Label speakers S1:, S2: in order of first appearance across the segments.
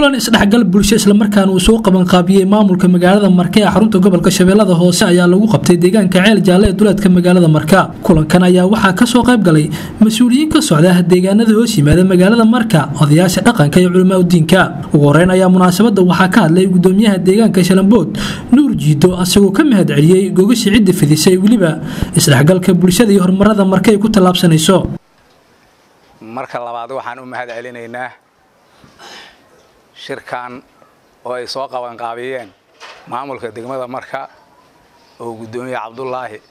S1: kulan isdhexgal bulsho islamarkaana uu soo qabanqaabiyey maamulka magaalada marka ee xarunta gobolka shabeellada hoose ayaa lagu qabtay deegaanka ceel jaalle ee duleedka magaalada marka. Kulankan ayaa waxaa ka soo qayb galay mas'uuliyiin ka socda deegaanada hoos yimaada magaalada marka odayaasha dhaqanka iyo culamaa udiinka ugu horeyn ayaa munaasabada waxaa ka hadlay gudoomiyaha deegaanka shalambood. Nuur jiido asagoo ka mahad celiyey gogashi cidda fidisay weliba isdhexgalka bulshada iyo horumarada marka ay ku tallaabsanayso.
S2: Marka labaad waxaan u mahad celinaynaa shirkan oo ay soo qabanqaabiyeen maamulka degmada marka oo guddoomiye cabdulaahi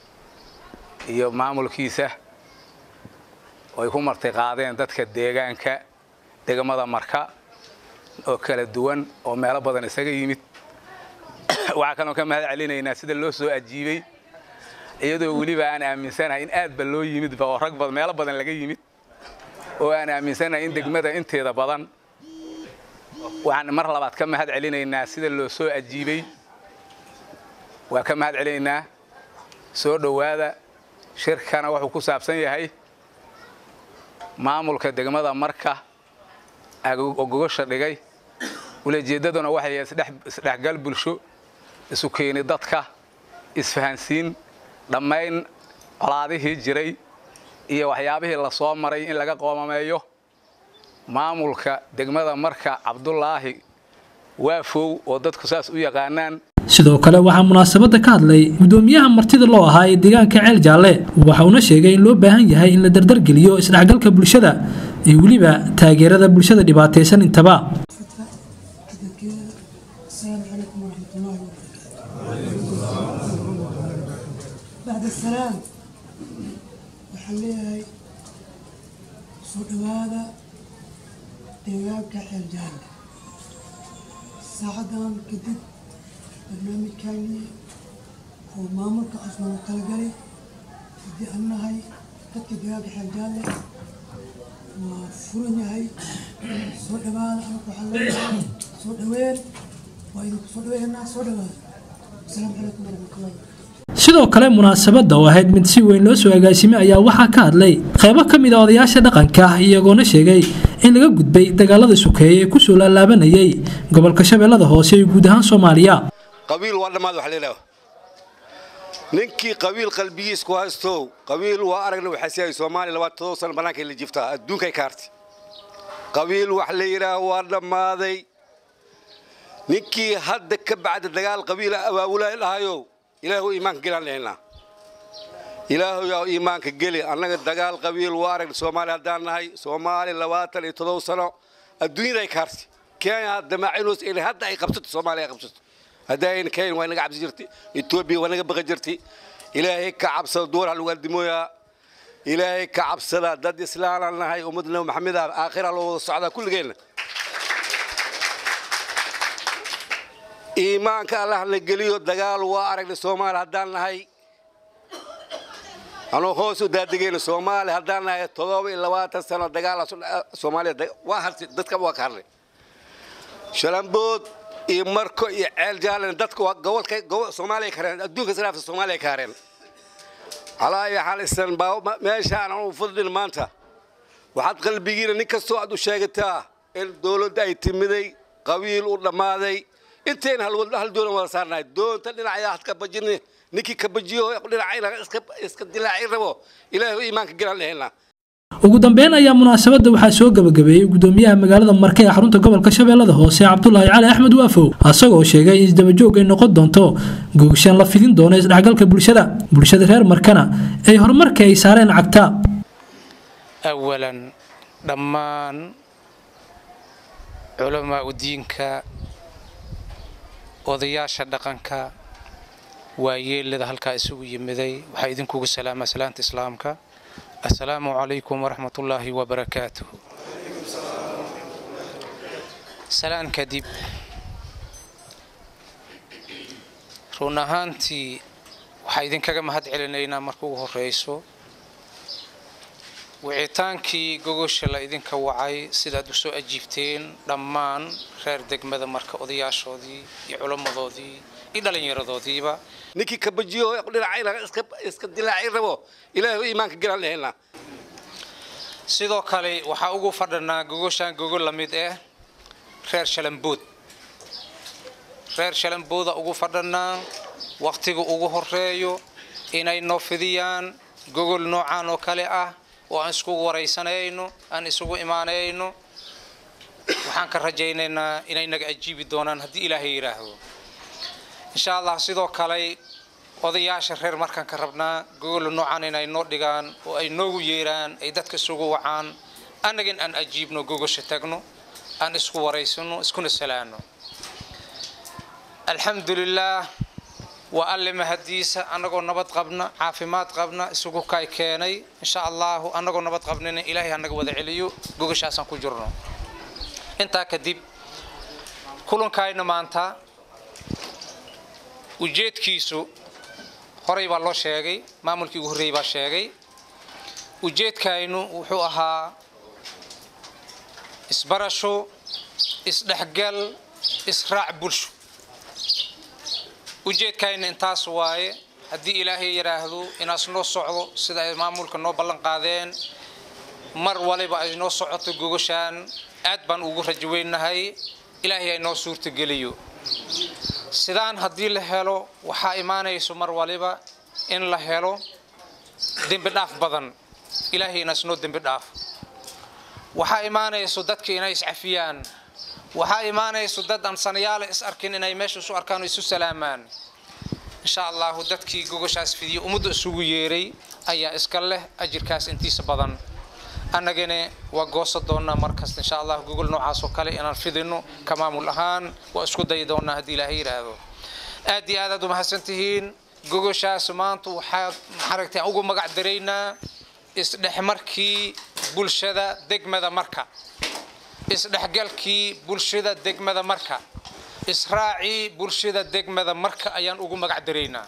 S2: iyo maamulkiisa oo ku marti qaadeen dadka deegaanka degmada marka oo kala duwan oo meelo badan isaga yimid. Waxaa kaloo ka mahad celinaynaa sida loo soo ajiibay iyadoo weliba aan aaminsanahay in aadba loo yimidba oo rag meelo badan laga yimid oo aan aaminsanahay in degmada inteeda badan waxaan mar labaad ka mahad celinaynaa sida loo soo ajiibay. Waa ka mahad celinaynaa soo dhowaada shirkana wuxuu ku saabsan yahay maamulka degmada marka gogosha dhigay. Ulajeeddaduna waxay isdhexgal bulsho isu keeni dadka isfahansiin dhammayn colaadihii jiray iyo waxyaabihii la soo maray in laga qoomameeyo maamulka degmada marka cabdulaahi waafow oo dadku saas u yaqaanaan.
S1: Sidoo kale waxaa munaasabada ka hadlay gudoomiyaha martida loo ahaa ee deegaanka ceel jaalle. Waxa uuna sheegay in loo baahan yahay in la dardargeliyo isdhexgalka bulshada iyo weliba taageerada bulshada dhibaataysan intaba.
S3: Waxaan leeyahay soo dhowaada deegaanka ceel jaalle saacadan kadib barnaamijkaanii oo maamulka cusman u talagalay. Haddii aan nahay dadka deegaanka ceel jaalle waa furan yahay. Soo dhowaada anaku soo dhoween waa idinku soo dhaweynaa soo dhowaada asalaamu calaykum waraxmatullahi
S1: sidoo kale munaasabadda oo ahayd mid si weyn loo soo agaasimay ayaa waxaa ka hadlay qaybo ka mid a odayaasha dhaqanka iyagoona sheegay in laga gudbay dagaalada sukeeye ee ku soo laalaabanayay gobolka shabeellada hoose iyo guud ahaan soomaaliya.
S4: Qabiil waa dhammaad wax leedaha ninkii qabiil qalbigiis ku haystow qabiil waa aragna waxaasiyahay soomaaliya labaatadoo sano bannaankay la jiftaa adduunkay ka hartay. Qabiil wax la yidhaah waa dhammaaday. Ninkii hadda ka bacda dagaal qabiila abaabulaa dhahayow ilaahu iimaanka gelaan lehnaa ilaahu yaa iimaanka geli annaga dagaal qabiil waa aragna soomaaliya haddaan nahay soomaaliya labaatan iyo todoba sano adduunyada ay ka hartay kenya damaacinos inay hadda ay qabsato soomaaliya ay qabsato. Haddaayn kenya waa inaga cabsi jirtay etoobiya waa naga baqi jirtay ilaahay ka cabsada duwar lagu aldimooyaa ilaahay ka cabsada dad islaanaan nahay ummadda nabi maxamed ah aakhira loo wada socdaa kulligeenna. Iimaanka allah na geliyo dagaal waa aragnay soomaaliya haddaan nahay anuu hoos u daadegeyna soomaaliya haddaan nahay todoba iyo labaatan sano dagaal soomaaliya waa hartay dadka waa ka hadlay shalambood iyo marko iyo ceel jaallen dadka waa gobolka soomaaliya kareen adduunka islaafta soomaaliya ka hareen calaa iyo xal isan baa meeshaan aan u fadlin maanta waxaad qalbigiina nin kastoo aad u sheegataa in dowladda ay timiday qabiil u dhammaaday intayna hal doolan wada saarnahay. Doonta dhinacayaa had ka bajini ninkii ka bajiyo dhinacayna iska dilaaci rabo. Ilaahu iimaanka galaan lehelnaa
S1: ugu dambeyn ayaa munaasabadda waxaa soo gabagabeeyey gudoomiyaha magaalada marka ee xarunta gobolka shabeellada hoose cabdulaahi cali axmed waafow asagoo sheegay in isdabajoog ay noqon doonto googshaan la fidin doono isdhexgalka bulshada bulshada reer markana ay horumarka ay saareen cagta.
S5: Awalan dhammaan culamaa udiinka odayaasha dhaqanka waayeelada halkaa isugu yimiday. Waxaa idinkugu salaamaa salaanta islaamka. Assalaamu calaykum waraxmatullaahi wabarakaatuh. Salaan kadib run ahaantii waxaa idinkaga mahad celinaynaa marka ugu horreyso wicitaankii gogosha la idinka wacay sidaad u soo ajiibteen dhammaan reer degmada marka odayaashoodii iyo culammadoodii iyo dhallinyaradoodiiba.
S4: Ninkii ka bajiyo dhinacayna iska rabo ilaahu iimaanka galaan lehelnaa
S5: sidoo kale waxaa ugu fadhanaa gogoshaan gogo la mid ah reer shalambood reer shalambooda ugu fadhanaa wakhtiga ugu horeeyo inay noo fidiyaan gogol noocaan oo kale ah oo aan iskugu waraysanayno aan isugu imaanayno waxaan ka rajaynaynaa inay naga ajiibi doonaan haddii ilaahay yidhaahdo insha allah sidoo kale odayaasha reer markaan ka rabnaa gogol noocaan inay noo dhigaan oo ay noogu yeeraan ay dadka isugu wacaan annagin aan ajiibno gogosha tagno aan isku waraysano iskuna salaano. Alxamdulilaah waa alle mahadiisa annagoo nabad qabna caafimaad qabna isugu kay keenay. Insha allahu annagoo nabad qabnina ilaahay hanaga wada celiyo. Gogashaasaan ku jirno intaa kadib kulankayna maanta ujeedkiisu horey baa loo sheegay maamulkii ugu horreeyey baa sheegay. Ujeedkaynu wuxuu ahaa isbarasho isdhexgal israac bulsho ujeedkayna intaas waaye haddii ilaahay yidhaahdo inaas noo socdo sida ay maamulka noo ballan qaadeen mar waliba ay noo socoto gogashaan aad baan ugu rajaweynahay ilaahay ay noo suurtageliyo. Sidaan haddii la helo waxaa imaanayso mar waliba in la helo dembi dhaaf badan. Ilaahay inaas noo dembi dhaaf. Waxaa imaanayso dadka inay iscafiyaan waxaa imaanayso dad aan sanayaala is arkin inay meesha isu arkaan oo isu salaamaan. Insha allahu dadkii gogoshaas fidiyo ummadda isugu yeeray ayaa iska leh ajirkaas intiisa badan. Annagana waa goosa doonaa markasta insha allah gogol noocaas oo kale inaan fidino ka maamul ahaan waa isku dayi doonaa haddii ilaahay yidhaahdo aad iyo aad aad umahadsan tihiin gogoshaas maanta waxaa maxaragtay ugu magac daraynaa isdhexmarkii bulshada degmada marka isdhexgalkii bulshada degmada marka. Israacii bulshada degmada marka ayaan ugu magac daraynaa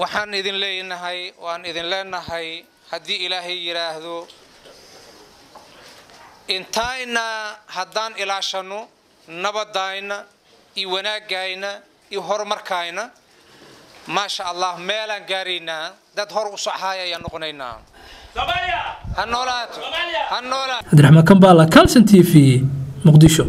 S5: waxaan idin leenahay waan idin leenahay haddii ilaahay yidhaahdo intayna haddaan ilaashano nabadayna iyo wanaagayna iyo horumarkayna maasha allah meelaan gaaraynaa dad hor u socaaya ayaan noqonaynaa
S1: cabdiraxmaan kambaala calson t v muqdisho